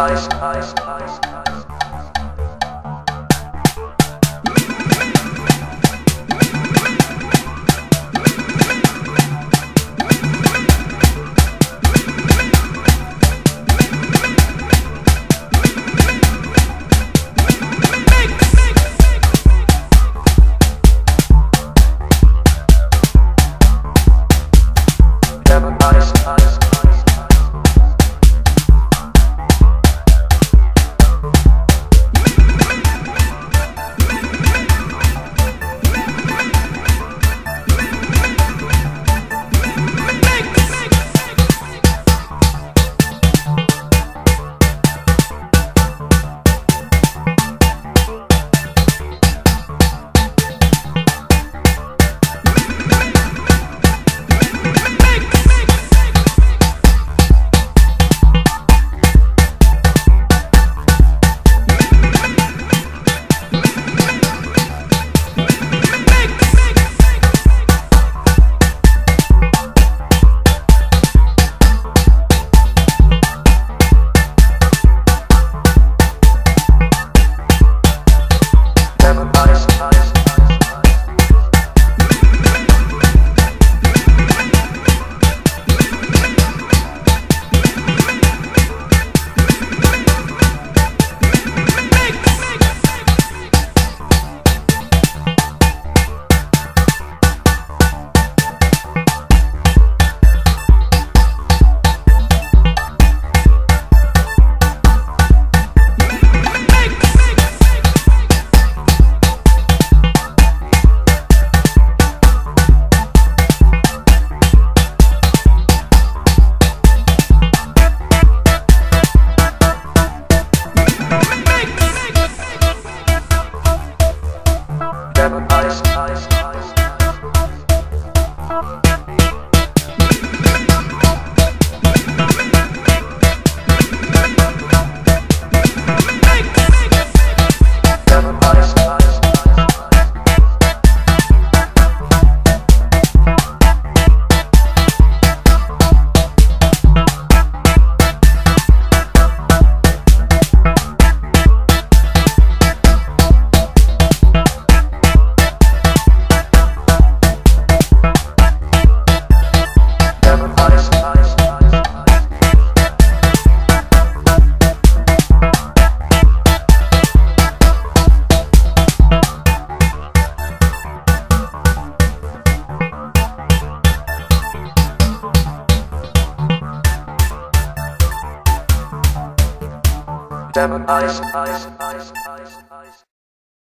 Ice, ice, ice. Lemon ice, ice, ice, ice.